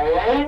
Hello?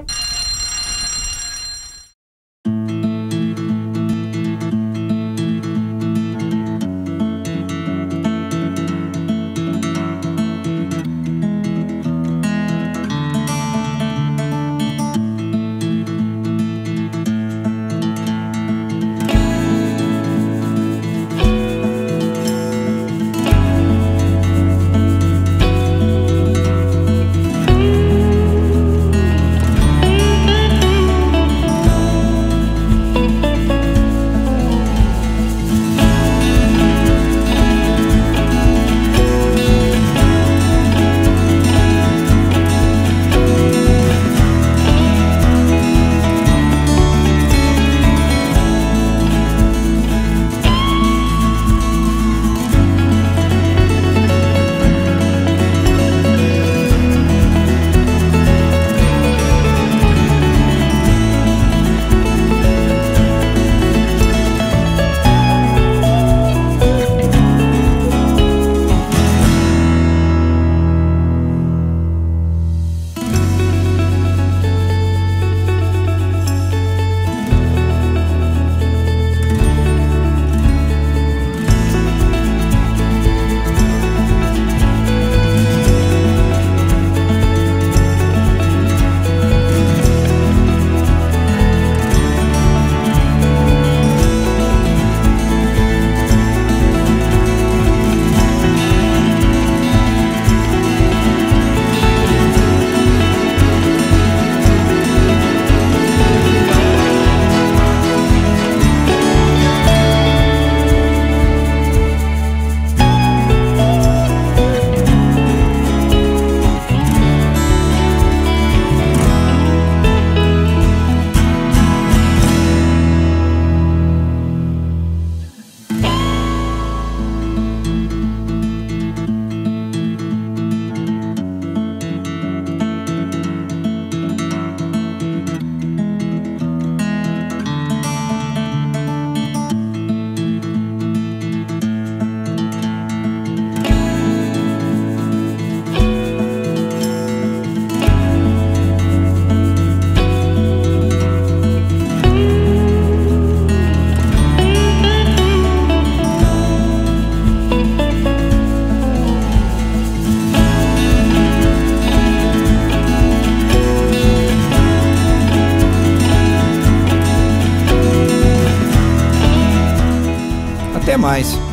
Mais!